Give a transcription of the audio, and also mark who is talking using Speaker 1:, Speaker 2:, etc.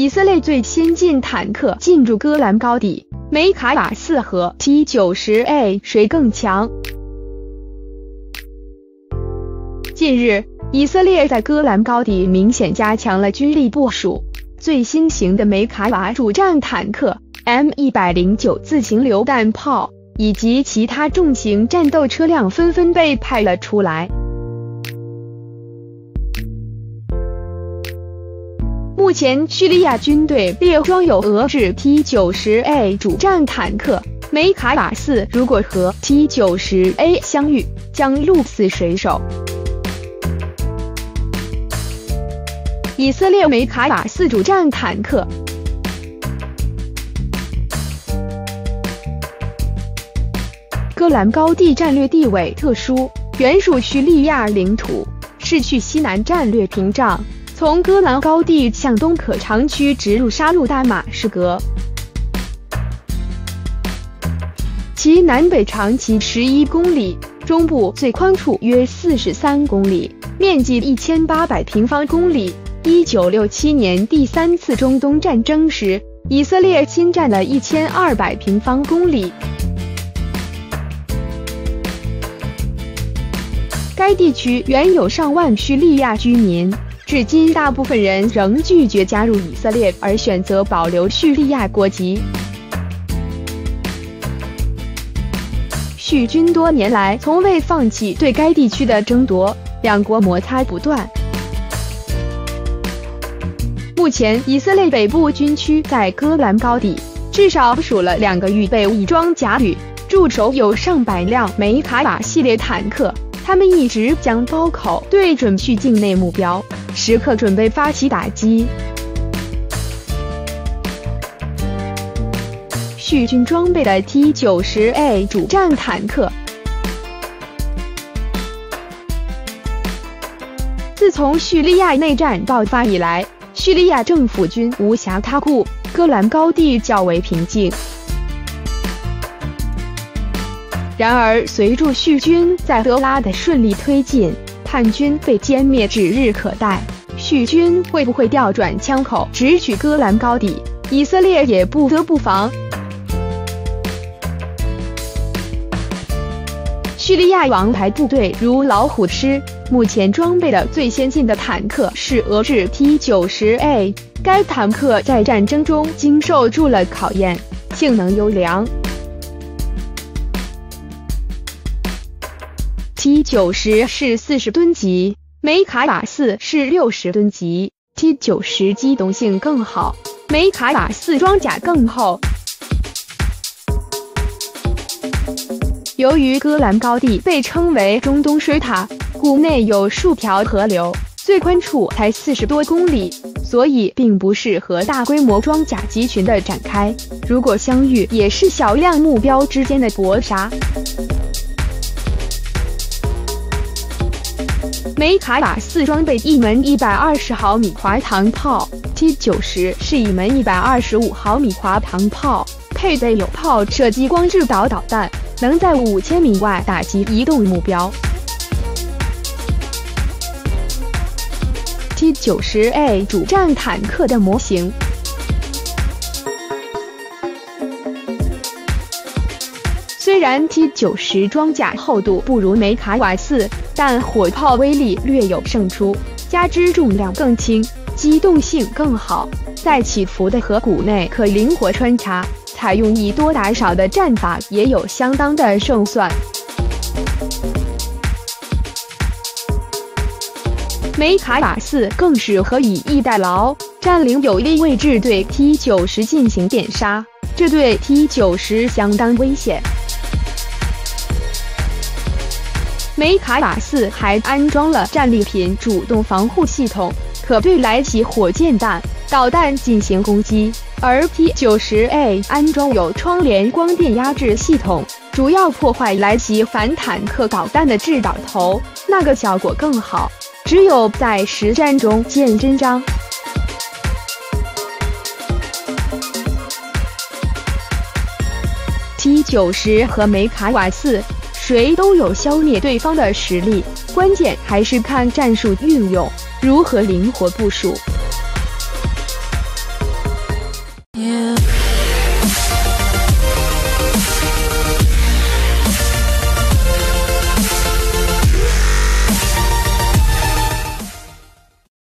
Speaker 1: 以色列最先进坦克进驻戈兰高地，梅卡瓦四和 T 九十 A 谁更强？近日，以色列在戈兰高地明显加强了军力部署，最新型的梅卡瓦主战坦克、M 一百零九自行榴弹炮以及其他重型战斗车辆纷纷被派了出来。目前，叙利亚军队列装有俄制 T 九十 A 主战坦克梅卡瓦四，如果和 T 九十 A 相遇，将鹿死谁手。以色列梅卡瓦四主战坦克，戈兰高地战略地位特殊，原属叙利亚领土，是去西南战略屏障。从戈兰高地向东可长驱直入沙陆大马士革，其南北长期十一公里，中部最宽处约四十三公里，面积一千八百平方公里。一九六七年第三次中东战争时，以色列侵占了一千二百平方公里。该地区原有上万叙利亚居民。至今，大部分人仍拒绝加入以色列，而选择保留叙利亚国籍。叙军多年来从未放弃对该地区的争夺，两国摩擦不断。目前，以色列北部军区在戈兰高地至少部署了两个预备役装甲旅，驻守有上百辆梅卡瓦系列坦克。他们一直将刀口对准叙境内目标，时刻准备发起打击。叙军装备的 T 九十 A 主战坦克，自从叙利亚内战爆发以来，叙利亚政府军无暇他顾，戈兰高地较为平静。然而，随着叙军在德拉的顺利推进，叛军被歼灭指日可待。叙军会不会调转枪口，直取戈兰高地？以色列也不得不防。叙利亚王牌部队如老虎师，目前装备的最先进的坦克是俄制 T 九十 A，该坦克在战争中经受住了考验，性能优良。T 九十是四十吨级，梅卡瓦四是六十吨级。T 九十机动性更好，梅卡瓦四装甲更厚。由于戈兰高地被称为中东水塔，谷内有数条河流，最宽处才四十多公里，所以并不适合大规模装甲集群的展开。如果相遇，也是小量目标之间的搏杀。梅卡瓦四装备一门一百二十毫米滑膛炮，T 九十是一门一百二十五毫米滑膛炮，配备有炮射激光制导导弹，能在五千米外打击移动目标。T 九十 A 主战坦克的模型。虽然 T 九十装甲厚度不如梅卡瓦四，但火炮威力略有胜出，加之重量更轻，机动性更好，在起伏的河谷内可灵活穿插，采用以多打少的战法也有相当的胜算。梅卡瓦四更适合以逸待劳，占领有利位置对 T 九十进行点杀，这对 T 九十相当危险。梅卡瓦四还安装了战利品主动防护系统，可对来袭火箭弹、导弹进行攻击；而 T 九十 A 安装有窗帘光电压制系统，主要破坏来袭反坦克导弹的制导头，那个效果更好，只有在实战中见真章。T 九十和梅卡瓦四。谁都有消灭对方的实力，关键还是看战术运用如何灵活部署。